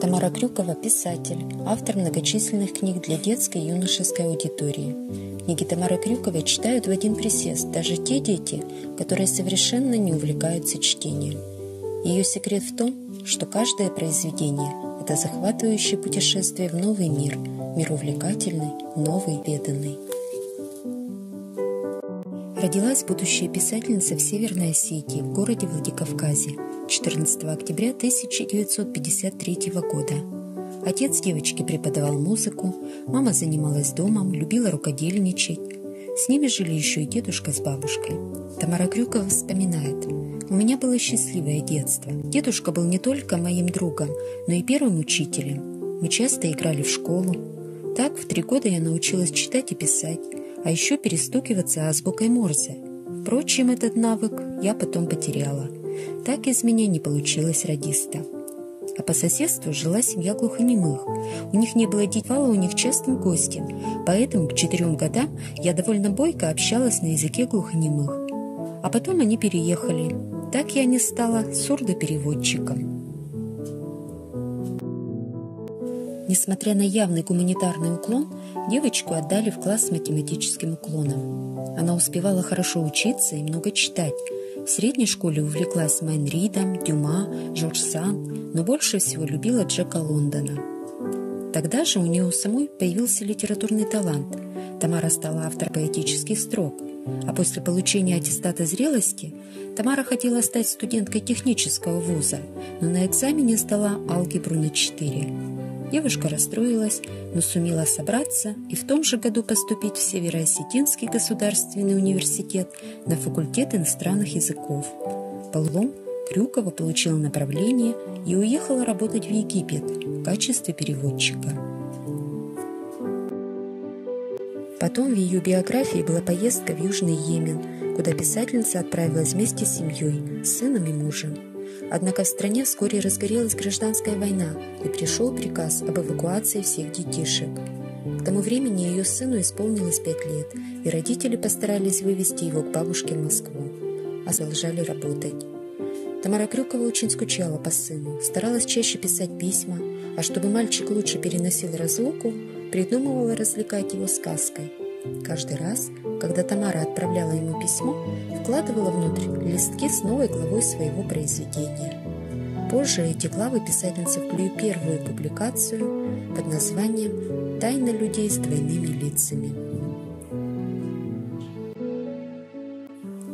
Тамара Крюкова – писатель, автор многочисленных книг для детской и юношеской аудитории. Книги Тамары Крюковой читают в один присест даже те дети, которые совершенно не увлекаются чтением. Ее секрет в том, что каждое произведение – это захватывающее путешествие в новый мир, мир увлекательный, новый, преданный. Родилась будущая писательница в Северной Осетии, в городе Владикавказе, 14 октября 1953 года. Отец девочки преподавал музыку, мама занималась домом, любила рукодельничать. С ними жили еще и дедушка с бабушкой. Тамара Крюкова вспоминает. «У меня было счастливое детство. Дедушка был не только моим другом, но и первым учителем. Мы часто играли в школу. Так в три года я научилась читать и писать, а еще перестукиваться азбукой Морзе. Впрочем, этот навык я потом потеряла. Так из меня не получилось радиста. А по соседству жила семья глухонемых. У них не было детвала, у них частым гостем, поэтому к четырем годам я довольно бойко общалась на языке глухонемых. А потом они переехали. Так я не стала сурдопереводчиком. Несмотря на явный гуманитарный уклон, девочку отдали в класс с математическим уклоном. Она успевала хорошо учиться и много читать, в средней школе увлеклась Майн Ридом, Дюма, Жорж Сан, но больше всего любила Джека Лондона. Тогда же у нее самой появился литературный талант. Тамара стала автором поэтических строк, а после получения аттестата зрелости Тамара хотела стать студенткой технического вуза, но на экзамене сдала алгебру на 4. Девушка расстроилась, но сумела собраться и в том же году поступить в Североосетинский государственный университет на факультет иностранных языков. Поллом Крюкова получила направление и уехала работать в Египет в качестве переводчика. Потом в ее биографии была поездка в Южный Йемен, куда писательница отправилась вместе с семьей, сыном и мужем. Однако в стране вскоре разгорелась гражданская война и пришел приказ об эвакуации всех детишек. К тому времени ее сыну исполнилось пять лет, и родители постарались вывести его к бабушке в Москву, а продолжали работать. Тамара Крюкова очень скучала по сыну, старалась чаще писать письма, а чтобы мальчик лучше переносил разлуку, придумывала развлекать его сказкой. Каждый раз, когда Тамара отправляла ему письмо, вкладывала внутрь листки с новой главой своего произведения. Позже эти главы писательница вклею первую публикацию под названием «Тайна людей с двойными лицами».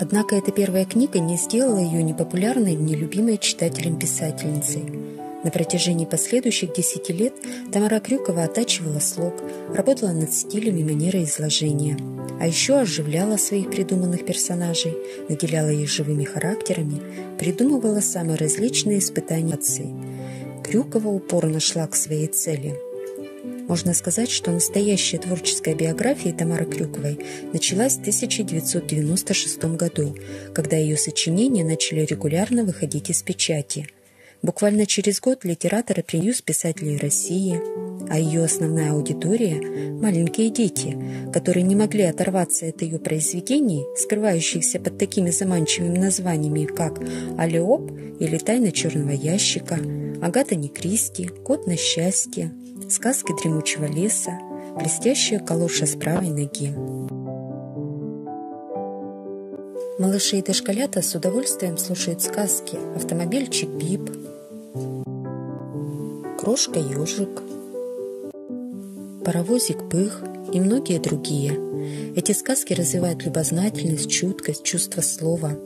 Однако эта первая книга не сделала ее непопулярной нелюбимой читателем писательницей – на протяжении последующих десяти лет Тамара Крюкова оттачивала слог, работала над стилем и манерой изложения, а еще оживляла своих придуманных персонажей, наделяла их живыми характерами, придумывала самые различные испытания отцы. Крюкова упорно шла к своей цели. Можно сказать, что настоящая творческая биография Тамары Крюковой началась в 1996 году, когда ее сочинения начали регулярно выходить из печати – Буквально через год литераторы приюз писателей России, а ее основная аудитория – маленькие дети, которые не могли оторваться от ее произведений, скрывающихся под такими заманчивыми названиями, как «Алиоп» или «Тайна черного ящика», «Агата Некристи», «Кот на счастье», «Сказки дремучего леса», «Блестящая калоша с правой ноги». Малыши и дошколята с удовольствием слушают сказки «Автомобильчик Бип», крошка-ежик, паровозик Пых и многие другие. Эти сказки развивают любознательность, чуткость, чувство слова.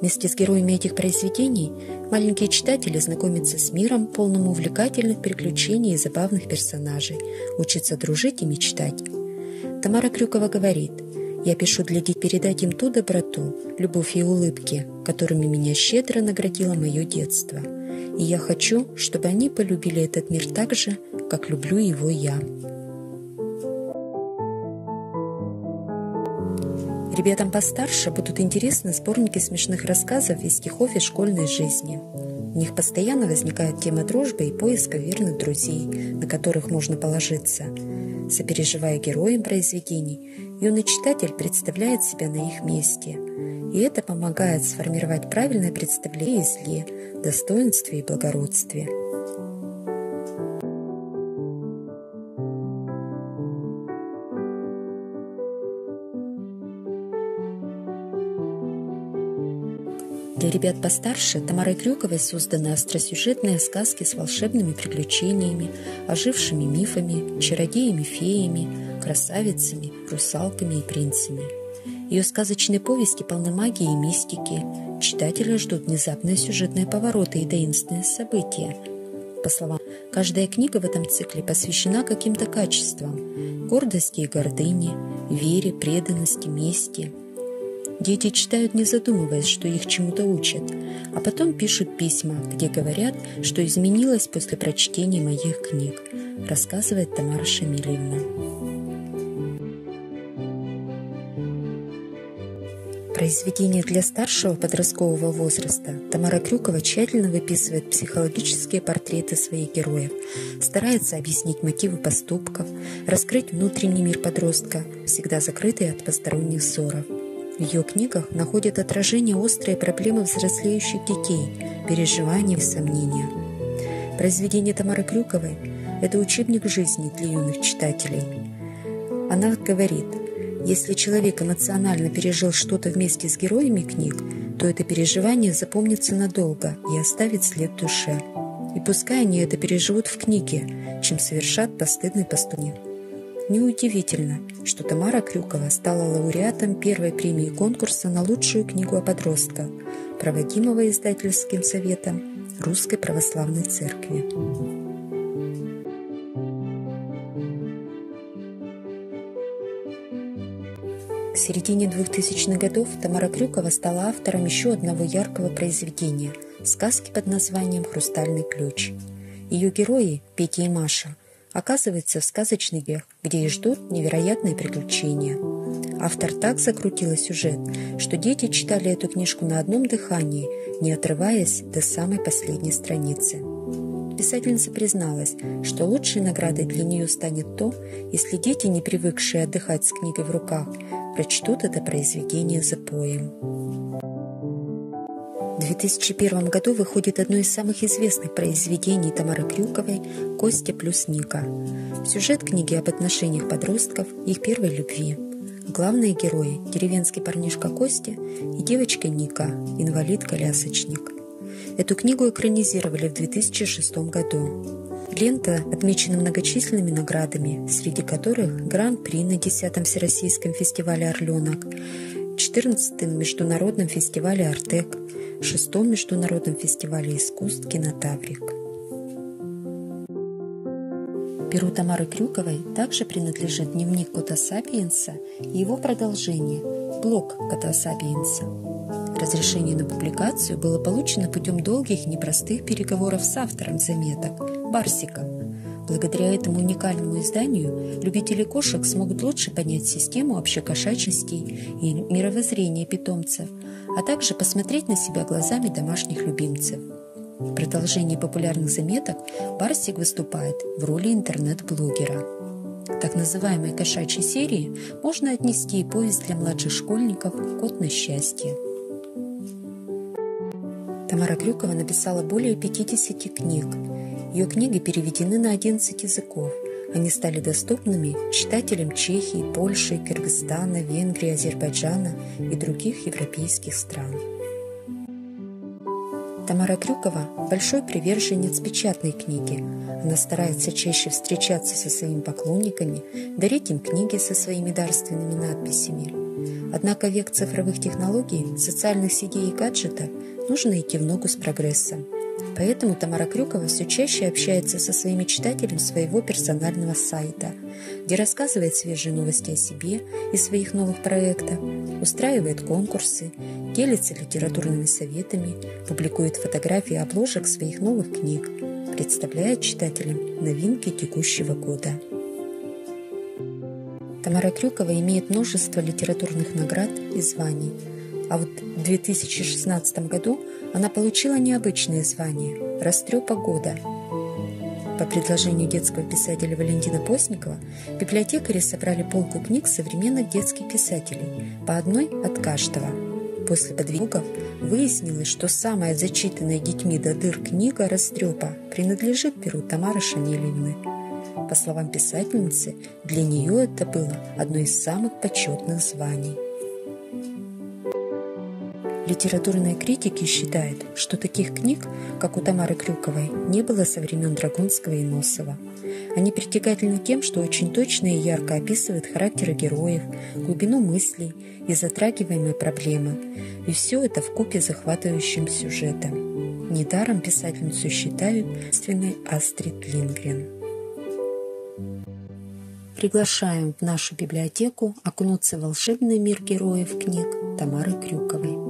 Вместе с героями этих произведений маленькие читатели знакомятся с миром, полным увлекательных приключений и забавных персонажей, учатся дружить и мечтать. Тамара Крюкова говорит, «Я пишу для детей передать им ту доброту, любовь и улыбки, которыми меня щедро наградило мое детство». И я хочу, чтобы они полюбили этот мир так же, как люблю его я. Ребятам постарше будут интересны сборники смешных рассказов и стихов из школьной жизни. У них постоянно возникает тема дружбы и поиска верных друзей, на которых можно положиться. Сопереживая героям произведений, юный читатель представляет себя на их месте – и это помогает сформировать правильное представление о зле, достоинстве и благородстве. Для ребят постарше Тамарой Крюковой созданы остросюжетные сказки с волшебными приключениями, ожившими мифами, чародеями-феями, красавицами, русалками и принцами – ее сказочные повести полны магии и мистики. Читателя ждут внезапные сюжетные повороты и таинственные события. По словам, каждая книга в этом цикле посвящена каким-то качествам – гордости и гордыне, вере, преданности, мести – Дети читают, не задумываясь, что их чему-то учат, а потом пишут письма, где говорят, что изменилось после прочтения моих книг, рассказывает Тамара Шамильевна. Произведения для старшего подросткового возраста Тамара Крюкова тщательно выписывает психологические портреты своих героев, старается объяснить мотивы поступков, раскрыть внутренний мир подростка, всегда закрытый от посторонних взоров – в ее книгах находят отражение острые проблемы взрослеющих детей, переживания и сомнения. Произведение Тамары Крюковой – это учебник жизни для юных читателей. Она говорит, если человек эмоционально пережил что-то вместе с героями книг, то это переживание запомнится надолго и оставит след в душе. И пускай они это переживут в книге, чем совершат постыдный поступок. Неудивительно, что Тамара Крюкова стала лауреатом первой премии конкурса на лучшую книгу о подростках, проводимого издательским советом Русской Православной Церкви. Середине 2000-х годов Тамара Крюкова стала автором еще одного яркого произведения – сказки под названием «Хрустальный ключ». Ее герои, Петя и Маша, оказывается в сказочный век, где их ждут невероятные приключения. Автор так закрутила сюжет, что дети читали эту книжку на одном дыхании, не отрываясь до самой последней страницы. Писательница призналась, что лучшей наградой для нее станет то, если дети, не привыкшие отдыхать с книгой в руках, прочтут это произведение за поем. В 2001 году выходит одно из самых известных произведений Тамары Крюковой «Костя плюс Ника». Сюжет книги об отношениях подростков и их первой любви. Главные герои – деревенский парнишка Костя и девочка Ника, инвалид-колясочник. Эту книгу экранизировали в 2006 году. Лента отмечена многочисленными наградами, среди которых Гран-при на 10-м Всероссийском фестивале «Орленок», 14-м Международном фестивале «Артек», шестом международном фестивале искусств «Кинотаврик». Перу Тамары Крюковой также принадлежит дневник Кота Сапиенса и его продолжение – блог Кота Сапиенса. Разрешение на публикацию было получено путем долгих непростых переговоров с автором заметок – Барсиком. Благодаря этому уникальному изданию любители кошек смогут лучше понять систему общекошачности и мировоззрения питомцев – а также посмотреть на себя глазами домашних любимцев. В продолжении популярных заметок Барсик выступает в роли интернет-блогера. Так называемой кошачьей серии можно отнести и повесть для младших школьников «Кот на счастье». Тамара Крюкова написала более 50 книг. Ее книги переведены на 11 языков – они стали доступными читателям Чехии, Польши, Кыргызстана, Венгрии, Азербайджана и других европейских стран. Тамара Крюкова – большой приверженец печатной книги. Она старается чаще встречаться со своими поклонниками, дарить им книги со своими дарственными надписями. Однако век цифровых технологий, социальных сетей и гаджета нужно идти в ногу с прогрессом – Поэтому Тамара Крюкова все чаще общается со своими читателями своего персонального сайта, где рассказывает свежие новости о себе и своих новых проектах, устраивает конкурсы, делится литературными советами, публикует фотографии обложек своих новых книг, представляет читателям новинки текущего года. Тамара Крюкова имеет множество литературных наград и званий, а вот в 2016 году она получила необычное звание – «Растрепа года». По предложению детского писателя Валентина Постникова библиотекари собрали полку книг современных детских писателей, по одной от каждого. После подвигов выяснилось, что самая зачитанная детьми до дыр книга «Растрепа» принадлежит перу Тамары Шанилевны. По словам писательницы, для нее это было одно из самых почетных званий – Литературные критики считают, что таких книг, как у Тамары Крюковой, не было со времен Драгунского и Носова. Они притягательны тем, что очень точно и ярко описывают характеры героев, глубину мыслей и затрагиваемые проблемы. И все это в купе захватывающим сюжетом. Недаром писательницу считаютственной Астрид Лингрен. Приглашаем в нашу библиотеку окунуться в волшебный мир героев книг Тамары Крюковой.